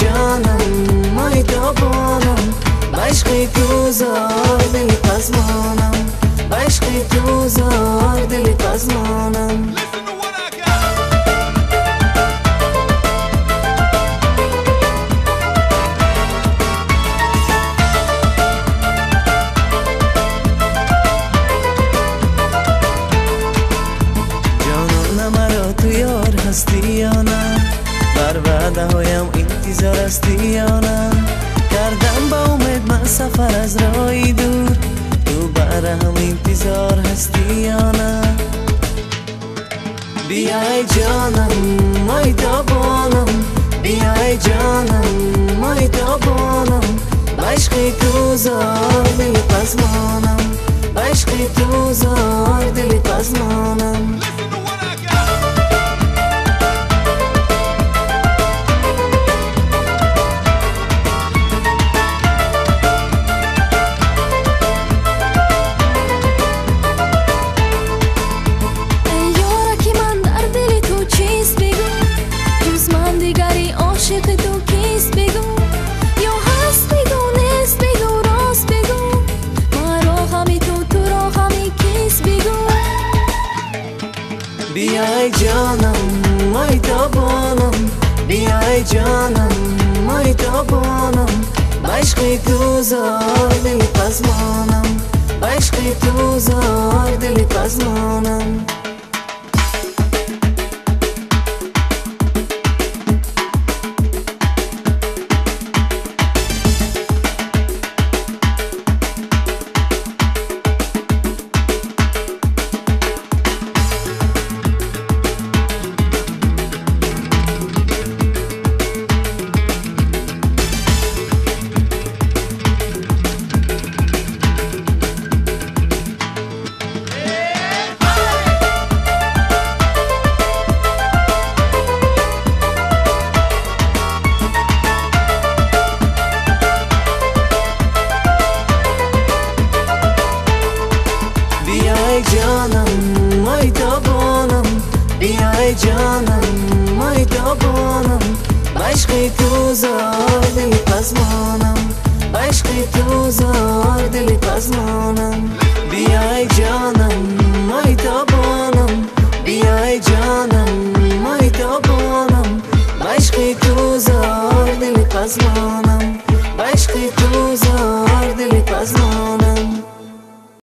canım, moj dobonom Baš kaj tu zordili pa zvonom Baš kaj tu zordili pa zvonom بر وعده هایم انتظار هستی یا نه؟ کردم با امید من سفر از رای دور. تو بر هم انتظار هستی یا نه؟ بیای جانم مای تابانم بیای جانم مای تابانم عشقی تو زار دل پزمانم عشقی تو زار دل پزمانم canım, ay tabanım. Bir ay canım, ay tabanım. Başkı tuzar deli kazmanım Başkı tuzar deli kazmanım canım, мой табаном Башкой ту зардили пазманом Башкой ту зардили пазманом Бияй canım, мой табаном Бияй canım, мой табаном Башкой ту зардили пазманом